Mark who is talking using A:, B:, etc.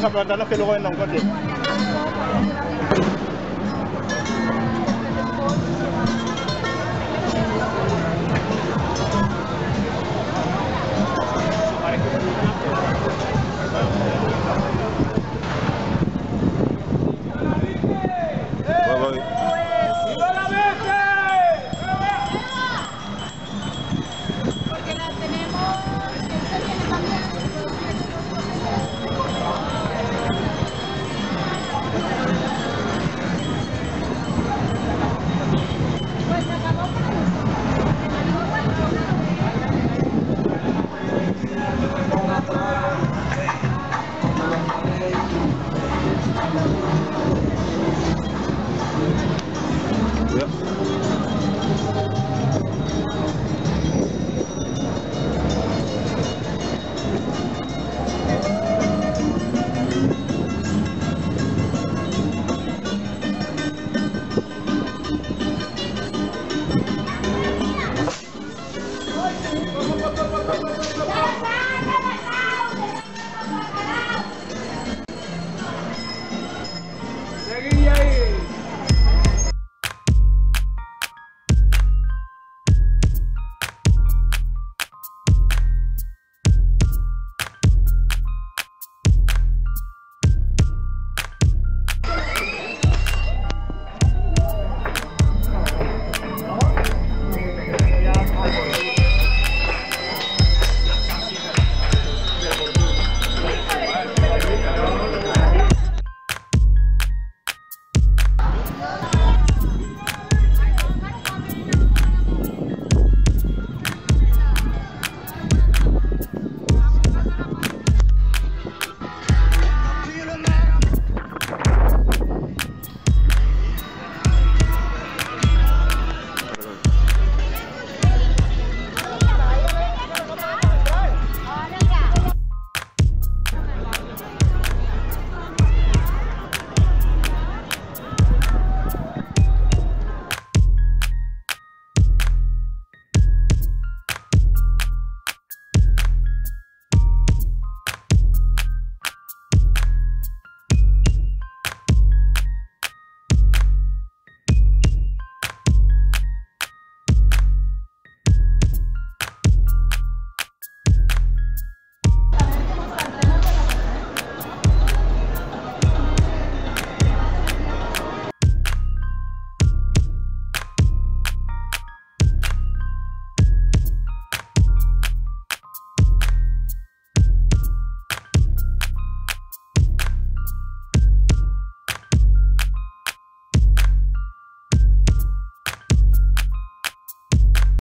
A: Tenemos que aprovecharnos que luego venga un